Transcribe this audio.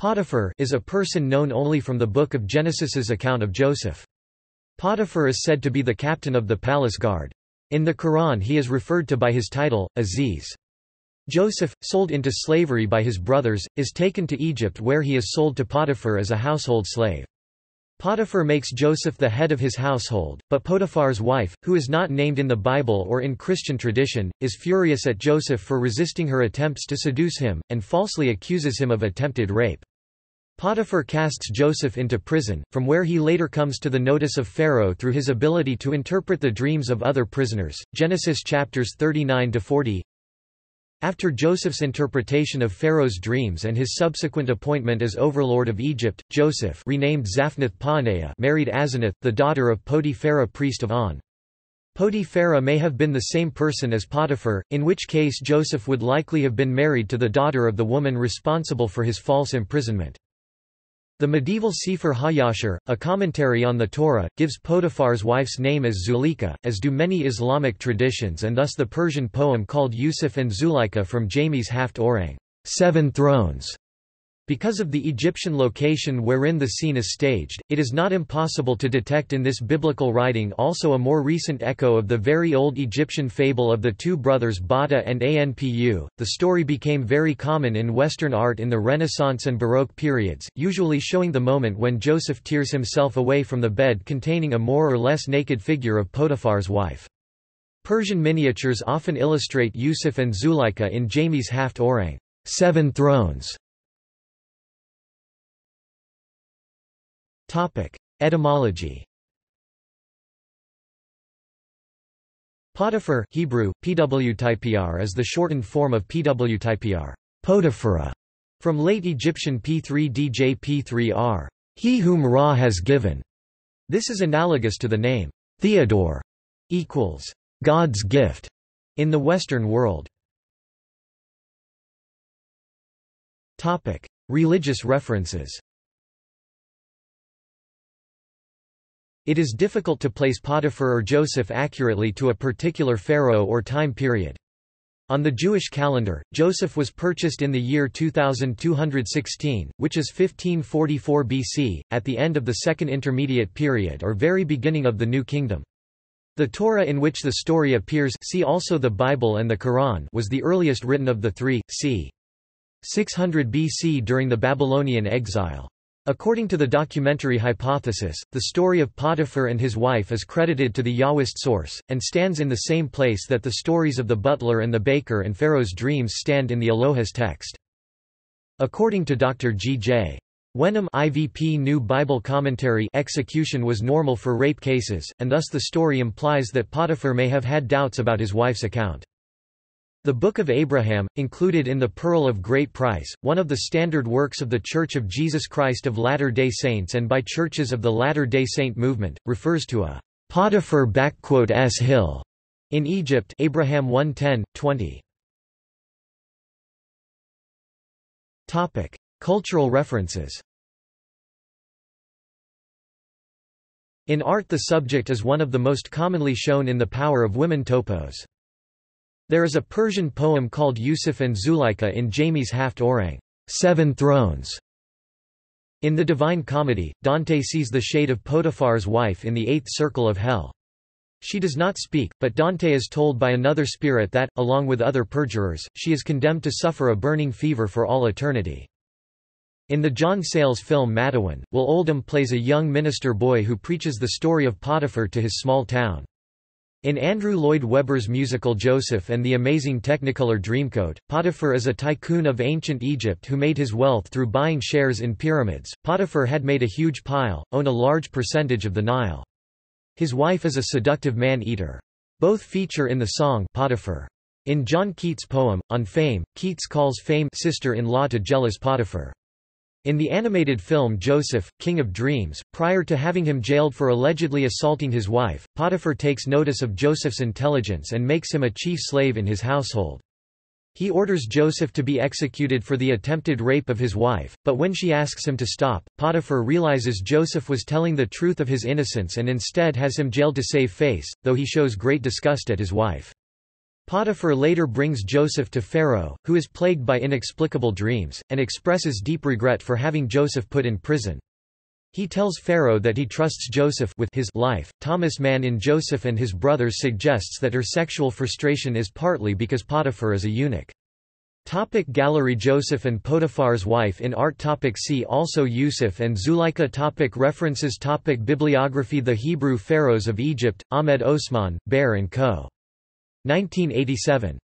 Potiphar is a person known only from the book of Genesis's account of Joseph. Potiphar is said to be the captain of the palace guard. In the Quran he is referred to by his title, Aziz. Joseph, sold into slavery by his brothers, is taken to Egypt where he is sold to Potiphar as a household slave. Potiphar makes Joseph the head of his household, but Potiphar's wife, who is not named in the Bible or in Christian tradition, is furious at Joseph for resisting her attempts to seduce him, and falsely accuses him of attempted rape. Potiphar casts Joseph into prison, from where he later comes to the notice of Pharaoh through his ability to interpret the dreams of other prisoners. Genesis chapters 39 to 40. After Joseph's interpretation of Pharaoh's dreams and his subsequent appointment as overlord of Egypt, Joseph renamed Zaphnath-Paaneah married Asenath, the daughter of Poti-Pherah priest of On. Poti-Pherah may have been the same person as Potiphar, in which case Joseph would likely have been married to the daughter of the woman responsible for his false imprisonment. The medieval Sefer HaYashar, a commentary on the Torah, gives Potiphar's wife's name as Zulika, as do many Islamic traditions and thus the Persian poem called Yusuf and Zulaika from Jami's Haft Orang, Seven Thrones, because of the Egyptian location wherein the scene is staged, it is not impossible to detect in this biblical writing also a more recent echo of the very old Egyptian fable of the two brothers Bata and Anpu. The story became very common in Western art in the Renaissance and Baroque periods, usually showing the moment when Joseph tears himself away from the bed containing a more or less naked figure of Potiphar's wife. Persian miniatures often illustrate Yusuf and Zuleika in Jami's Haft Orang, Seven Thrones, Topic: Etymology. Potiphar Hebrew, pwtpr is the shortened form of pwtpr, Potiphara, from late Egyptian p3dj p3r, he whom Ra has given. This is analogous to the name Theodore equals God's gift in the Western world. Topic: Religious references. It is difficult to place Potiphar or Joseph accurately to a particular pharaoh or time period. On the Jewish calendar, Joseph was purchased in the year 2216, which is 1544 BC, at the end of the Second Intermediate Period or very beginning of the New Kingdom. The Torah in which the story appears see also the Bible and the Quran was the earliest written of the three, c. 600 BC during the Babylonian exile. According to the documentary hypothesis, the story of Potiphar and his wife is credited to the Yahwist source, and stands in the same place that the stories of the butler and the baker and Pharaoh's dreams stand in the Elohist text. According to Dr. G. J. Wenham IVP New Bible Commentary execution was normal for rape cases, and thus the story implies that Potiphar may have had doubts about his wife's account. The Book of Abraham, included in the Pearl of Great Price, one of the standard works of the Church of Jesus Christ of Latter-day Saints and by churches of the Latter-day Saint movement, refers to a Potiphar-s hill in Egypt Abraham 1:10, 20. Topic: Cultural references. In art the subject is one of the most commonly shown in the Power of Women topos. There is a Persian poem called Yusuf and Zuleika in Jami's Haft Orang, Seven Thrones. In the Divine Comedy, Dante sees the shade of Potiphar's wife in the eighth circle of hell. She does not speak, but Dante is told by another spirit that, along with other perjurers, she is condemned to suffer a burning fever for all eternity. In the John Sayles film Matewan, Will Oldham plays a young minister boy who preaches the story of Potiphar to his small town. In Andrew Lloyd Webber's musical Joseph and the Amazing Technicolor Dreamcoat, Potiphar is a tycoon of ancient Egypt who made his wealth through buying shares in pyramids. Potiphar had made a huge pile, own a large percentage of the Nile. His wife is a seductive man-eater. Both feature in the song Potiphar. In John Keats' poem, On Fame, Keats calls Fame sister-in-law to jealous Potiphar. In the animated film Joseph, King of Dreams, prior to having him jailed for allegedly assaulting his wife, Potiphar takes notice of Joseph's intelligence and makes him a chief slave in his household. He orders Joseph to be executed for the attempted rape of his wife, but when she asks him to stop, Potiphar realizes Joseph was telling the truth of his innocence and instead has him jailed to save face, though he shows great disgust at his wife. Potiphar later brings Joseph to Pharaoh, who is plagued by inexplicable dreams, and expresses deep regret for having Joseph put in prison. He tells Pharaoh that he trusts Joseph with his life. Thomas Mann in Joseph and His Brothers suggests that her sexual frustration is partly because Potiphar is a eunuch. Topic gallery Joseph and Potiphar's wife in art topic See also Yusuf and Zuleika topic References topic Bibliography The Hebrew Pharaohs of Egypt, Ahmed Osman, Bear & Co. 1987.